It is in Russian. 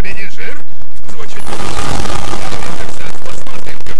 победит жир? Звучит. Давай, так, посмотрим, как